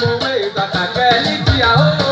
mo wé ìgbà tàgbẹ́ ní tíyàwó.